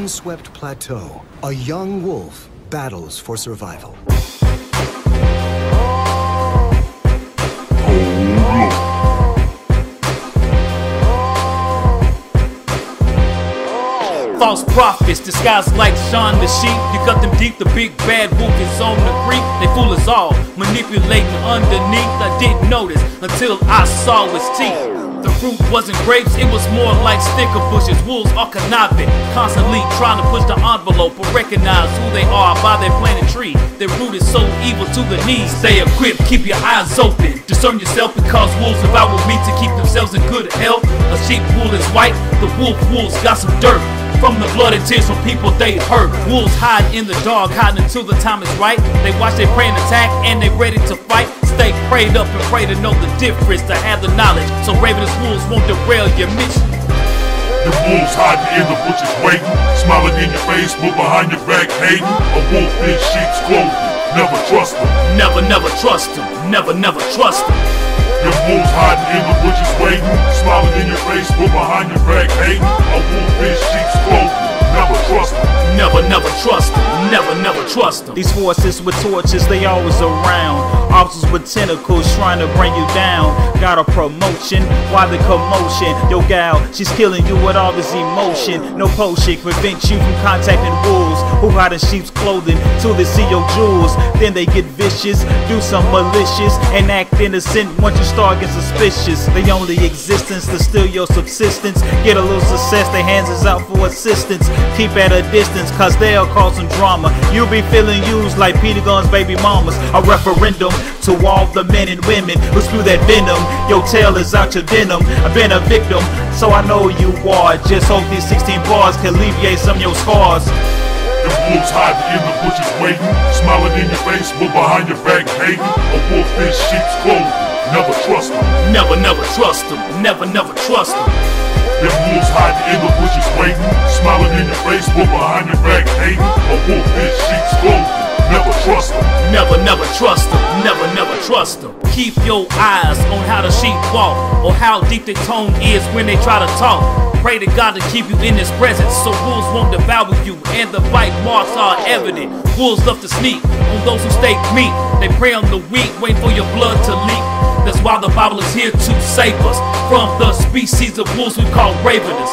windswept plateau, a young wolf battles for survival. False prophets disguised like Shaun the sheep. You cut them deep, the big bad wolf is on the creep. They fool us all, manipulating underneath. I didn't notice until I saw his teeth. The fruit wasn't grapes, it was more like sticker bushes. Wolves are conniving, constantly trying to push the envelope, but recognize who they are by their planted tree. Their root is so evil to the knees. Stay equipped, keep your eyes open. Discern yourself because wolves devour meat to keep themselves in good health. A sheep wool is white, the wolf wool's got some dirt. From the blood and tears from people they hurt. Wolves hide in the dark, hiding until the time is right. They watch their prey and attack, and they ready to fight. Stay prayed up and pray to know the difference, to have the knowledge. So ravenous wolves won't derail your mission. The wolves hiding in the bushes waiting, smiling in your face, but behind your back hating. A wolf in sheep's clothing, never trust them. Never, never trust them. Never, never trust them. The wolves hiding in the bushes waiting, smiling in your face, but behind your back hating. A wolf in sheep's clothing, never trust them. Never, never. Never, never trust them. These forces with torches, they always around. Officers with tentacles trying to bring you down. Got a promotion, why the commotion? Yo, gal, she's killing you with all this emotion. No potion prevents you from contacting wolves who hide in sheep's clothing till they see your jewels. Then they get vicious, do some malicious, and act innocent once you start getting suspicious. They only existence to steal your subsistence. Get a little success, their hands is out for assistance. Keep at a distance, cause they'll cause some drama. You'll be feeling used like Peter Gunz baby mamas. A referendum to all the men and women who spew that venom. Your tail is out your denim. I've been a victim, so I know you are. Just hope these 16 bars can alleviate some of your scars. The wolves hiding in the bushes waiting, smiling in your face, but behind your back hating. A wolf in sheep's clothing, never trust them. Never, never trust them. Never, never trust them. Them wolves hiding in the bushes waiting, smiling in your face, but behind your back hating. A wolf in sheep's clothing, never trust them. Never, never trust them. Never, never trust them. Keep your eyes on how the sheep walk or how deep their tone is when they try to talk. Pray to God to keep you in His presence so wolves won't devour you and the bite marks are evident. Wolves love to sneak on those who stake meat. They prey on the weak, waiting for your blood to leak. That's why the Bible is here to save us from the species of wolves we call ravenous.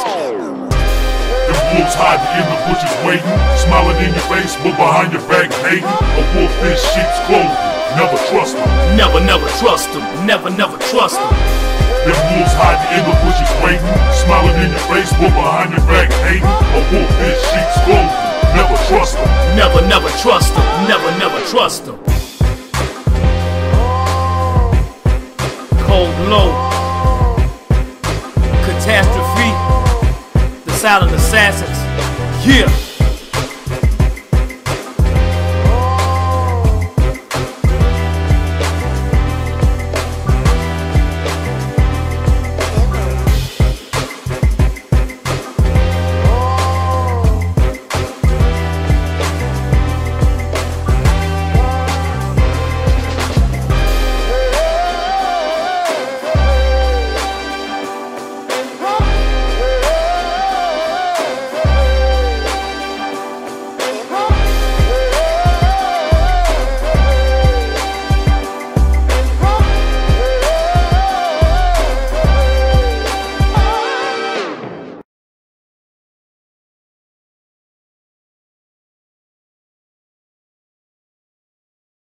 Them wolves hiding in the bushes waiting, smiling in your face, but behind your back hating. A wolf in sheep's clothing, never trust them. Never, never trust them. Never, never trust them. Them wolves hiding in the bushes waiting, smiling in your face, but behind your back hating. A wolf in sheep's clothing, never trust them. Never, never trust them. Never, never trust them. Cold Lo. Catastrophe. The silent assassins. Yeah.